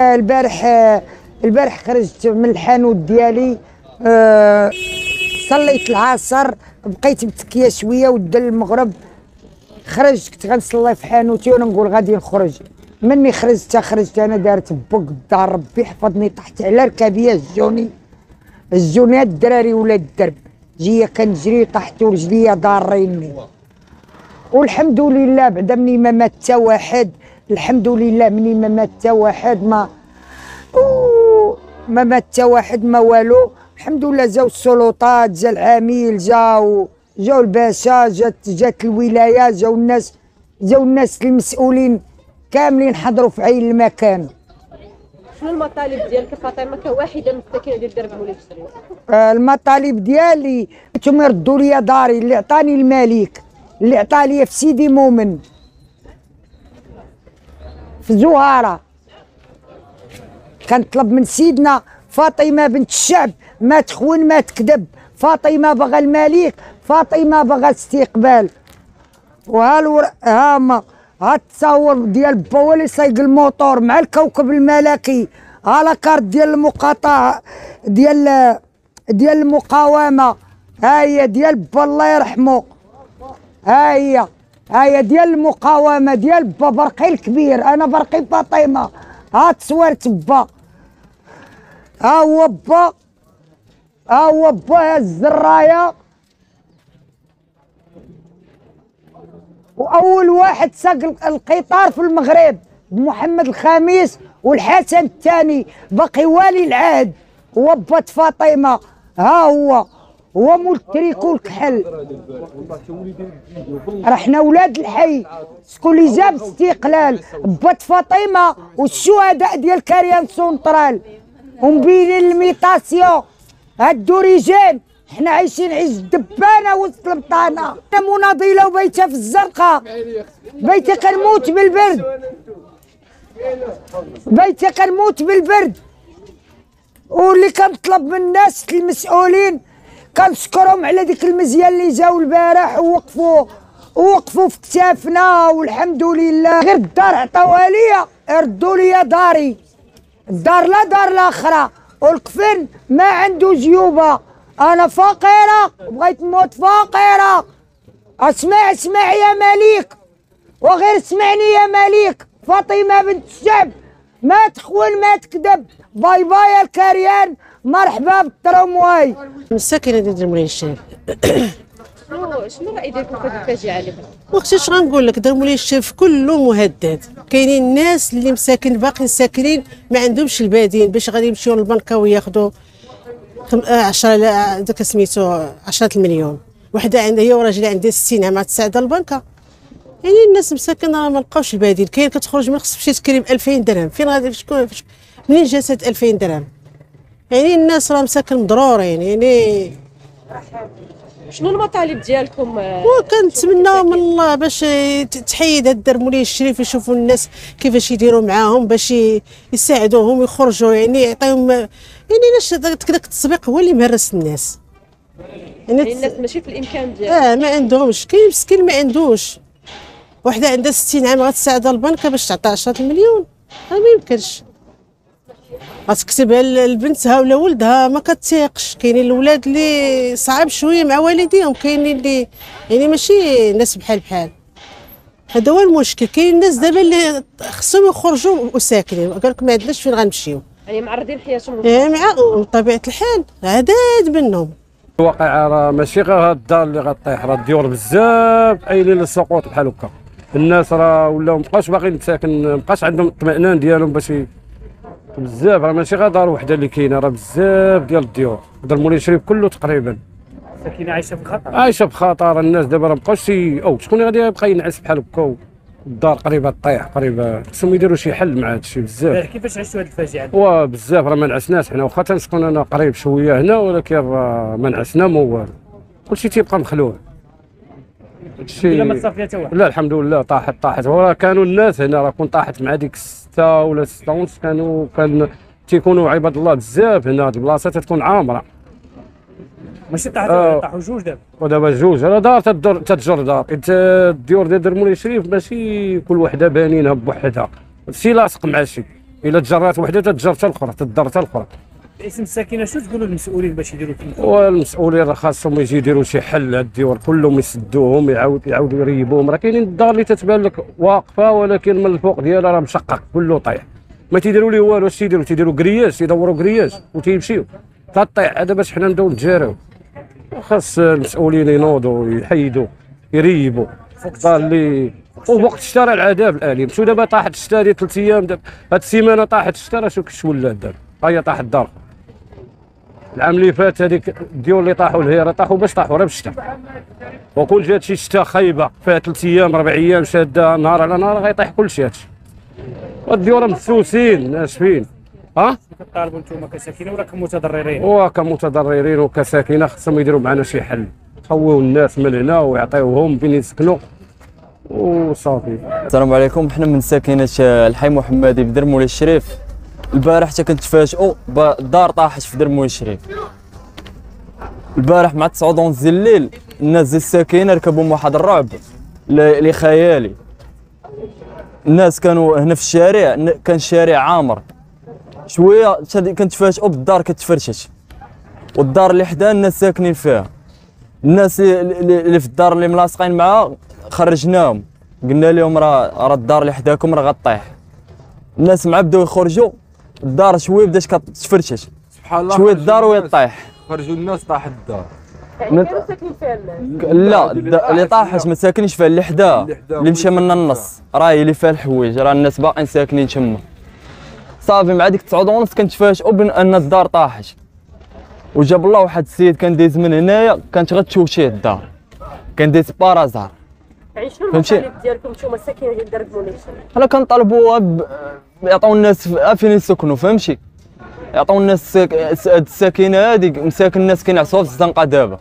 البارح البارح خرجت من الحانوت ديالي آه، صليت العصر بقيت متكية شوية ودا المغرب. خرجت كنت غنصلي في حانوتي وأنا نقول غادي نخرج. مني خرجت خرجت أنا دارت بوك دار ربي حفظني طحت على ركابيه الجوني. الجوني الدراري ولاد الدرب. جية كنجري طحت ورجليا ضاريني. والحمد لله بعدا مني ما مات حتى واحد. الحمد لله مني ما مات حتى واحد ما ما مات حتى واحد ما والو. الحمد لله جاو السلطات جا العميل جاو جاو الباشا جات جات الولاية جاو الناس جاو الناس المسؤولين كاملين حضروا في عين المكان. شنو المطالب ديالك فاطمه كواحده من الساكنه ديال درب مولاي الشريف؟ آه، المطالب ديالي أنتم يردوا لي داري اللي عطاني الملك اللي عطا لي في سيدي مؤمن. في زهاره كنطلب من سيدنا فاطمة بنت الشعب ما تخون ما تكذب. فاطمة بغى الملك فاطمة بغى الاستقبال. وها الور... ها التصاور ديال با اللي سايق الموتور مع الكوكب الملكي. ها لاكارت ديال المقاطعه ديال ديال المقاومة. ها هي ديال با الله يرحمه. ها هي ها هي ديال المقاومة ديال با برقي الكبير. أنا برقي فاطمه ها تصويرت با ها هو با. ها هو با هز الرايه وأول واحد ساق القطار في المغرب محمد الخامس والحسن الثاني. باقي والي العهد. وبات فاطمة. ها هو. هو مول التريكو الكحل رحنا ولاد الحي. شكون اللي جاب استقلال بات فاطمة والشهداء ديال كاريان سونترال. ومبينين الميتاسيون هادو رجال حنا عايشين عيش دبانه وسط البطانة. أنا مناضلة وبيتها في الزرقاء. بيتي كنموت بالبرد. بيتي كنموت بالبرد. واللي كنطلب من الناس المسؤولين كنشكرهم على ديك المزيان اللي جاو البارح ووقفوا ووقفوا في كتافنا والحمد لله. غير الدار عطاوها ليا ردوا لي داري. الدار لا دار الاخرى والكفن ما عنده جيوبة. أنا فقيرة بغيت نموت فقيرة. اسمع اسمع يا مليك. وغير اسمعني يا مليك. فاطمة بنت الشعب. ما تخون ما تكذب bye bye الكريان مرحبا بالترمواي مع الساكنة ديال مولاي الشريف. شنو شنو الراي ديالكم في هذه الفاجعه اللي وأختي اش غنقول لك؟ درب مولاي الشريف كله مهدد. كاينين الناس اللي مساكن باقيين ساكنين ما عندهمش البديل باش غادي يمشيو للبنكه وياخذوا 10 داك سميتو 10 المليون. وحده عندها هي وراجلها عندها 60 عام تساعد البنكه يعني الناس مساكن راه ما لقاوش البديل كاين كتخرج من خص تمشي تكري ب 2000 درهم. فين غادي شكون منين جات هاد 2000 درهم؟ يعني الناس راه مساكن مضرورين يعني شنو المطالب ديالكم؟ آه، وكنتمناو من الله باش تحيد هاد الدار مولاي الشريف يشوفوا الناس كيفاش يديروا معاهم باش يساعدوهم يخرجوا يعني يعطيهم يعني علاش داك التسبيق هو اللي مهرس الناس. يعني يعني الناس ماشي في الإمكان ديالها آه ما عندهمش. كاين مسكين ما عندوش. وحده عندها 60 عام غتساعد البنكه باش تعطي 10 مليون. هذا ما يمكنش. غتكتبها لبنتها ولا ولدها ما كتيقش كاينين الاولاد اللي صعاب شوية مع والديهم كاينين اللي يعني ماشي ناس بحال بحال. هذا هو المشكل. كاين الناس دابا اللي خصهم يخرجوا وساكنين. قال لك ما عندناش فين غنمشيو. يعني معرضين حياتهم إيه، مع بطبيعه الحال عدد منهم. الواقع راه ماشي غير هاد الدار اللي غطيح. راه الديور بزاف آيلين للسقوط بحال هكا. الناس راه ولاو مابقاش باغيين تساكن مابقاش عندهم الاطمئنان ديالهم باش بزاف راه ماشي غير دار وحده اللي كاينة راه بزاف ديال الديور. درب مولاي شريف كله تقريبا. ساكنه عايشة الخطر عايشة بخطر الناس دابا راه مابقاوش أو شكون غادي يبقى ينعس بحال هكا؟ الدار قريبة طيح قريبة خصهم يديروا شي حل مع هذا الشيء بزاف. كيفاش عشتوا هذه الفاجعة؟ وبزاف راه ما نعسناش حنا واخا تنسكن أنا قريب شوية هنا ولكن راه ما نعسنا ما والو كلشي تيبقى مخلوع. هادشي بلا ما تصافي حتى واحد لا الحمد لله طاحت طاحت. وراه كانوا الناس هنا راه كون طاحت مع ديك ستة ولا ستة ونص كانوا كان تيكونوا عباد الله بزاف هنا هاد البلاصة تتكون عامرة. ماشي طاحت آه. طاحوا جوج دابا؟ ودابا جوج. راه دار تدور تتجر دار. الديور ديال درب مولاي شريف ماشي كل وحدة بانينها بوحدها. شي لاصق مع شي. إلا تجرات وحدة تتجر حتى الأخرى تدار حتى الأخرى. باسم الساكنة شنو تقولوا للمسؤولين باش يديروا؟ والمسؤولين راه خاصهم يجي يديروا شي حل الديور كلهم يسدوهم يعاود يعاودوا يريبوهم. راه كاينين الدار اللي تتبان لك واقفة ولكن من الفوق ديالها راه مشقق كله طايح. ما تيديروا ليه والو اش تيديروا تيديروا grillage تيدوروا grillage وتيمشيو. تطيح. هذا باش حنا نبداو نتجاراو خاص المسؤولين ينوضوا يحيدوا يريبوا. الدار اللي ووقت الشتاء العذاب الآلي. مشيو دابا طاحت الشتاء ديال ثلاث أيام؟ هاد السيمانة طاحت الشتاء راه شوف كش ولات دابا ها هي طاحت الدار. العام اللي فات هذيك الديور اللي طاحوا الهيره طاحوا باش طاحوا راه بالشتاء وكون جات شي شتاء خايبة فيها ثلاث أيام أربع أيام شادة نهار على نهار غيطيح كل شيء هادشي. والديور مسوسين ناشفين. ها؟ كطالبوا أنتم كساكنه ولا كمتضررين؟ وكمتضررين وكساكنه خصهم يديروا معنا شي حل. يخويو الناس من هنا ويعطيوهم فين يسكنوا. وصافي. السلام عليكم حنا من ساكنة الحي محمدي بدر مولاي الشريف. البارح حتى كنتفاجئوا بالدار طاحت في در مولاي الشريف البارح مع 9 ونص الليل الناس ديال الساكنة ركبوا واحد الرعب اللي خيالي. الناس كانوا هنا في الشارع كان الشارع عامر. شوية كنتفاجئوا بالدار كتفرشش. والدار اللي حداه الناس ساكنين فيها. الناس اللي- في الدار اللي ملاصقين معاه خرجناهم. قلنا لهم راه راه الدار اللي حداكم راه غطيح. الناس مع بداو يخرجوا الدار شوية بدات كتفرشش سبحان الله شوية خرجوا الدار الناس- ويطيح خرجوا الناس طاح الدار. يعني كانوا ساكنين فيها الناس؟ لا اللي طاحت ما ساكنش فيها اللي حداه اللي مشى من النص. راهي اللي فيها الحوايج راه الناس باقيين ساكنين تما. صافي مع ديك 9 ونص كنتفاجئوا بان الدار طاحت وجاب الله واحد السيد كان دايز من هنايا كانت غتشوشيه الدار. كان دايز بارازار. يعني شنو فهمتي؟ المطالب ديالكم نتوما الساكنه ديال درب الشريف؟ حنا كنطالبوا ب- يعطيو الناس ف- فين يسكنوا فهمتي يعطيو الناس الساكنة هاديك مساكن الناس كينعسوها في الزنقة دابا